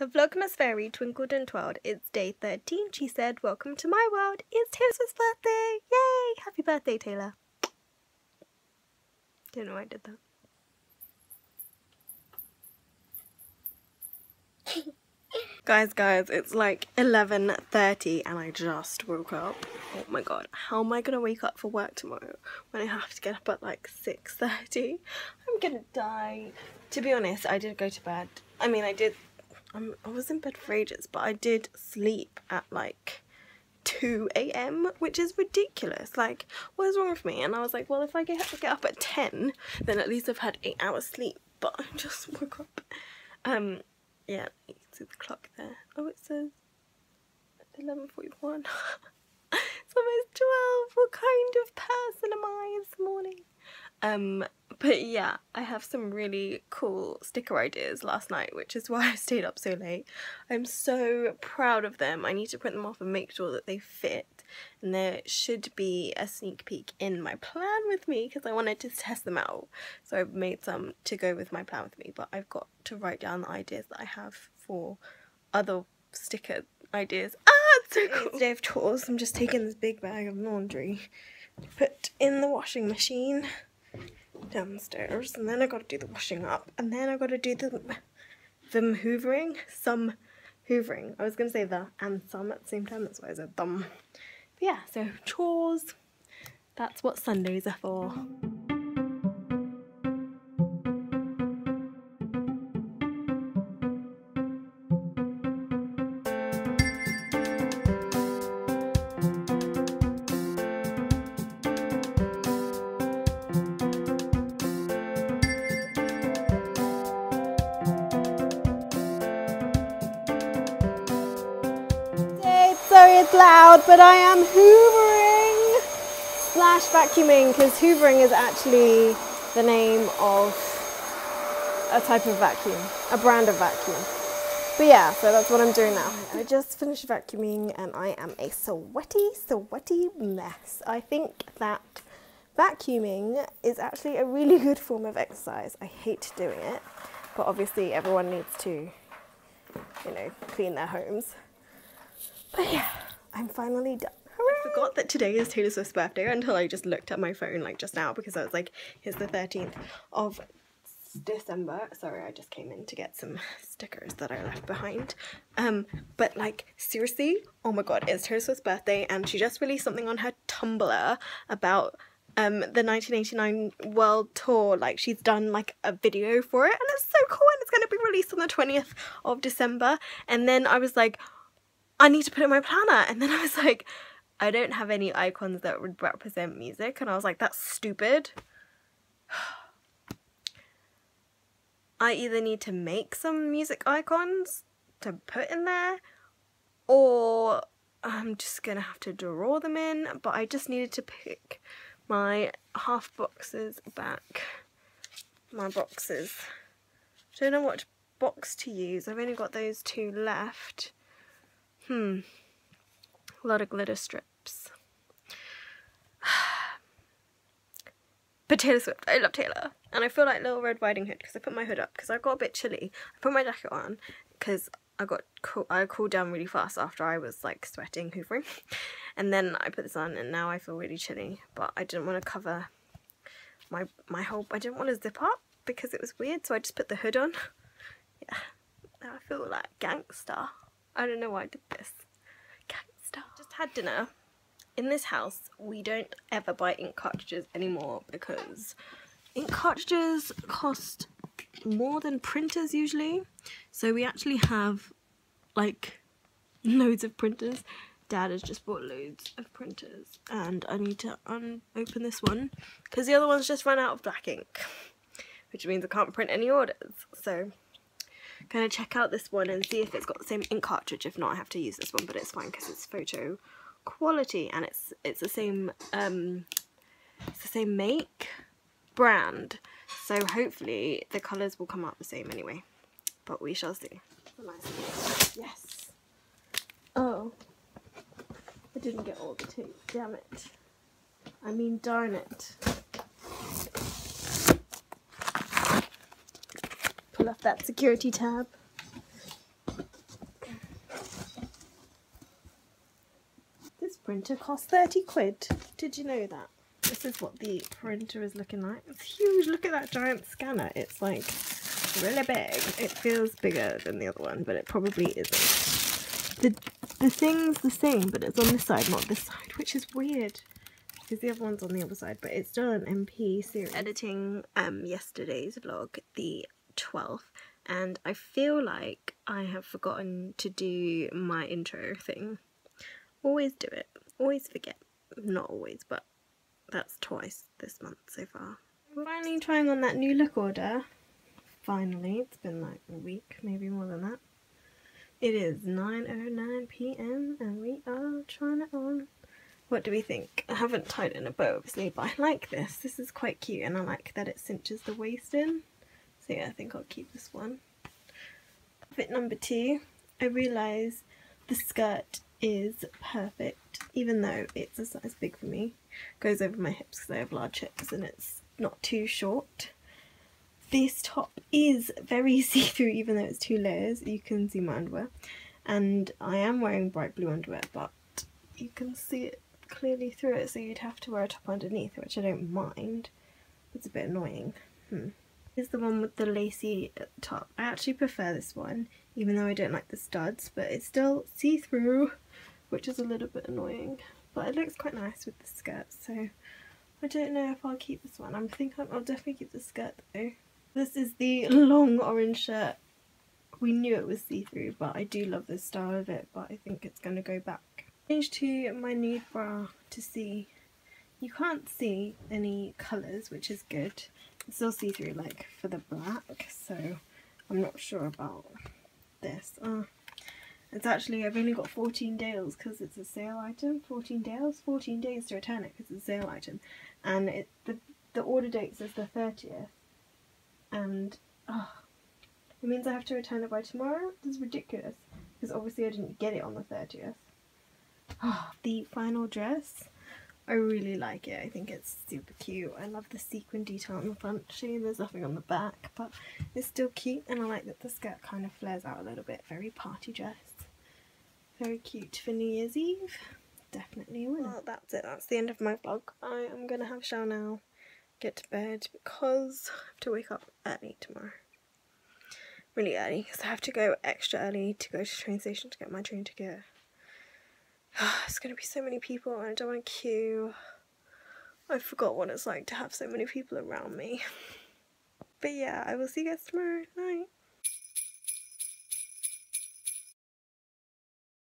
The Vlogmas Fairy twinkled and twirled. It's day 13. She said, Welcome to my world. It's Taylor's birthday. Yay! Happy birthday, Taylor. Don't know why I did that. guys, guys, it's like 11.30 and I just woke up. Oh my god, how am I going to wake up for work tomorrow when I have to get up at like 6.30? I'm gonna die. To be honest, I did go to bed. I mean, I did I'm, I was in bed for ages, but I did sleep at like 2 a.m., which is ridiculous. Like, what is wrong with me? And I was like, well, if I get, get up at 10, then at least I've had 8 hours sleep. But I just woke up. Um, yeah, you can see the clock there. Oh, it says 11.41. it's almost 12. What kind of person am I this morning? Um, but yeah, I have some really cool sticker ideas last night, which is why I stayed up so late. I'm so proud of them. I need to print them off and make sure that they fit. And there should be a sneak peek in my plan with me because I wanted to test them out. So I've made some to go with my plan with me, but I've got to write down the ideas that I have for other sticker ideas. Ah, it's so cool. It's day of chores. I'm just taking this big bag of laundry put in the washing machine downstairs and then I gotta do the washing up and then I gotta do the them hoovering some hoovering. I was gonna say the and some at the same time that's why I said them but yeah so chores that's what Sundays are for sorry it's loud, but I am hoovering slash vacuuming because hoovering is actually the name of a type of vacuum, a brand of vacuum. But yeah, so that's what I'm doing now. I just finished vacuuming and I am a sweaty, sweaty mess. I think that vacuuming is actually a really good form of exercise. I hate doing it, but obviously everyone needs to, you know, clean their homes. But yeah, I'm finally done. I forgot that today is Taylor Swift's birthday until I just looked at my phone like just now because I was like, here's the 13th of December. Sorry, I just came in to get some stickers that I left behind. Um, but like seriously, oh my god, it's Taylor Swift's birthday and she just released something on her Tumblr about um the 1989 world tour like she's done like a video for it and it's so cool and it's going to be released on the 20th of December and then I was like I need to put it in my planner. And then I was like, I don't have any icons that would represent music. And I was like, that's stupid. I either need to make some music icons to put in there or I'm just gonna have to draw them in but I just needed to pick my half boxes back my boxes I don't know what box to use I've only got those two left Hmm. A lot of glitter strips. but Taylor Swift, I love Taylor. And I feel like Little Red Riding Hood because I put my hood up because I got a bit chilly. I put my jacket on because I got cool, I cooled down really fast after I was like sweating hoovering. And then I put this on and now I feel really chilly. But I didn't want to cover my my whole, I didn't want to zip up because it was weird. So I just put the hood on. Yeah, now I feel like gangster. I don't know why I did this. Gangsta. Just had dinner. In this house, we don't ever buy ink cartridges anymore because ink cartridges cost more than printers usually. So we actually have like loads of printers. Dad has just bought loads of printers and I need to open this one because the other one's just run out of black ink which means I can't print any orders. So going to check out this one and see if it's got the same ink cartridge. If not, I have to use this one, but it's fine because it's photo quality and it's it's the same um, it's the same make brand. So hopefully the colours will come out the same anyway. But we shall see. Yes. Oh. I didn't get all the tape. Damn it. I mean, darn it. left that security tab. This printer costs 30 quid. Did you know that? This is what the printer is looking like. It's huge. Look at that giant scanner. It's like really big. It feels bigger than the other one, but it probably isn't. The, the thing's the same, but it's on this side, not this side, which is weird because the other one's on the other side, but it's still an MP series. Editing um, yesterday's vlog, the 12th, and I feel like I have forgotten to do my intro thing. Always do it. Always forget. Not always, but that's twice this month so far. Finally trying on that New Look order. Finally, it's been like a week, maybe more than that. It is 9.09pm and we are trying it on. What do we think? I haven't tied in a bow obviously, but I like this. This is quite cute and I like that it cinches the waist in. So yeah, I think I'll keep this one. Fit number two, I realise the skirt is perfect, even though it's a size big for me. Goes over my hips because I have large hips and it's not too short. This top is very see-through even though it's two layers. You can see my underwear. And I am wearing bright blue underwear, but you can see it clearly through it, so you'd have to wear a top underneath, which I don't mind. It's a bit annoying. Hmm. Here's the one with the lacy uh, top. I actually prefer this one, even though I don't like the studs, but it's still see-through which is a little bit annoying. But it looks quite nice with the skirt, so I don't know if I'll keep this one. I'm I'll definitely keep the skirt though. This is the long orange shirt. We knew it was see-through, but I do love the style of it, but I think it's going to go back. Change to my nude bra to see. You can't see any colours, which is good. Still see-through, like, for the black, so I'm not sure about this. Uh, it's actually, I've only got 14 days because it's a sale item. 14 days? 14 days to return it because it's a sale item. And it, the, the order date says the 30th. And, oh, it means I have to return it by tomorrow? This is ridiculous. Because obviously I didn't get it on the 30th. Oh, the final dress. I really like it. I think it's super cute. I love the sequin detail on the front. Shame there's nothing on the back, but it's still cute. And I like that the skirt kind of flares out a little bit. Very party dress. Very cute for New Year's Eve. Definitely winner. Well, that's it. That's the end of my vlog. I am going to have a shower now, get to bed, because I have to wake up early tomorrow. Really early, because I have to go extra early to go to the train station to get my train ticket. It's going to be so many people and I don't want to queue. I forgot what it's like to have so many people around me. But yeah, I will see you guys tomorrow night.